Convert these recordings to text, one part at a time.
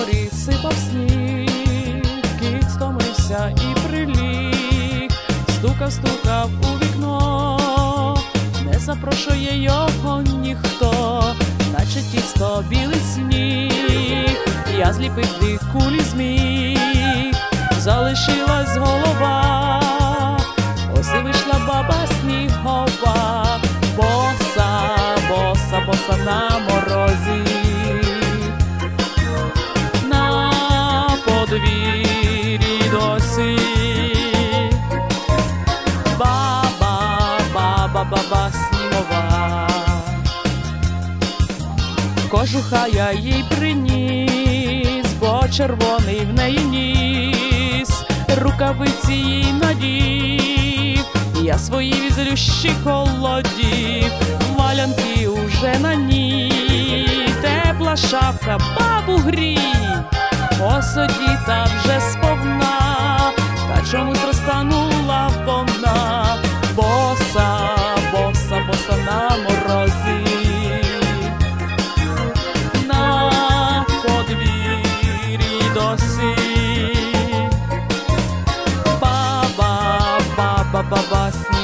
дворі сипав сніг, кіт стомився і приліг, стука-стукав у вікно, не запрошує його ніхто, наче тісто білий сніг, я зліпив дві кулі зміг, залишилась голова, ось і вийшла. Кожуха я їй приніс, бо червоний в неї ніс, рукавиці їй надів, я свої візрющі холодів, валянки уже на ній, тепла шапка, бабу грій, посодіта вже mapabas mo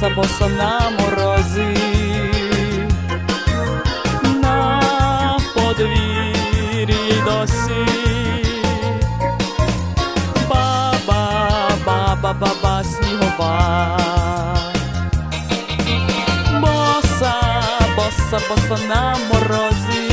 sa boso na morozi Na podviri dosi. Baba, baba, baba snihova bossa bossa bosa na morozi